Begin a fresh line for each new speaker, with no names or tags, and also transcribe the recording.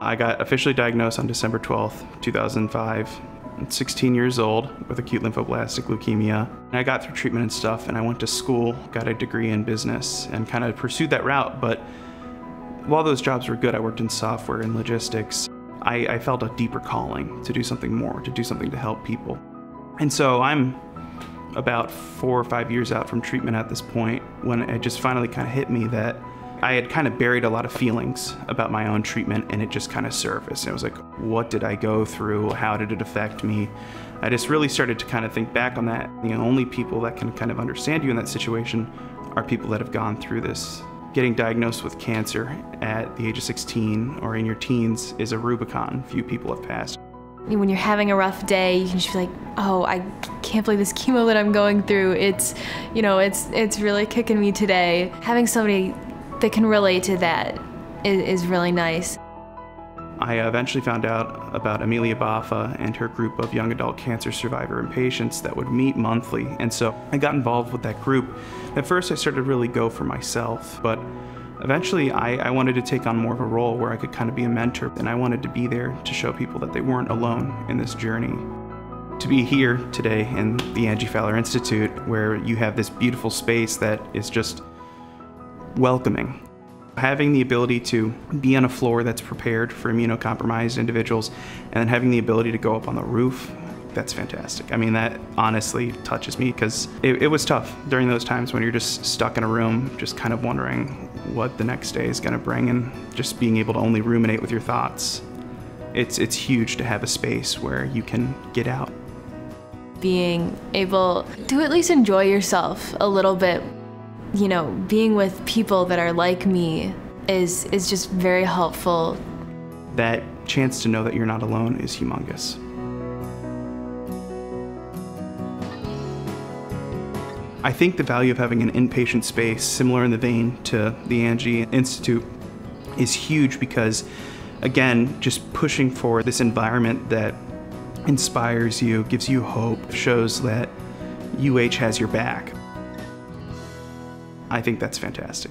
I got officially diagnosed on December 12th, 2005. I'm 16 years old with acute lymphoblastic leukemia. And I got through treatment and stuff, and I went to school, got a degree in business, and kind of pursued that route. But while those jobs were good, I worked in software and logistics. I, I felt a deeper calling to do something more, to do something to help people. And so I'm about four or five years out from treatment at this point when it just finally kind of hit me that I had kind of buried a lot of feelings about my own treatment and it just kind of surfaced. It was like, what did I go through? How did it affect me? I just really started to kind of think back on that. The only people that can kind of understand you in that situation are people that have gone through this. Getting diagnosed with cancer at the age of 16 or in your teens is a Rubicon. Few people have passed.
When you're having a rough day, you can just be like, oh, I can't believe this chemo that I'm going through. It's, you know, it's, it's really kicking me today. Having somebody that can relate to that is, is really nice.
I uh, eventually found out about Amelia Baffa and her group of young adult cancer survivor and patients that would meet monthly. And so I got involved with that group. At first, I started to really go for myself, but eventually I, I, wanted to take on more of a role where I could kind of be a mentor, and I wanted to be there to show people that they weren't alone in this journey. To be here today in the Angie Fowler Institute, where you have this beautiful space that is just welcoming. Having the ability to be on a floor that's prepared for immunocompromised individuals and then having the ability to go up on the roof, that's fantastic. I mean, that honestly touches me because it, it, was tough during those times when you're just stuck in a room, just kind of wondering what the next day is going to bring and just being able to only ruminate with your thoughts. It's, it's huge to have a space where you can get out.
Being able to at least enjoy yourself a little bit you know, being with people that are like me is is just very helpful.
That chance to know that you're not alone is humongous. I think the value of having an inpatient space similar in the vein to the Angie Institute is huge because again, just pushing for this environment that inspires you, gives you hope, shows that UH has your back. I think that's fantastic.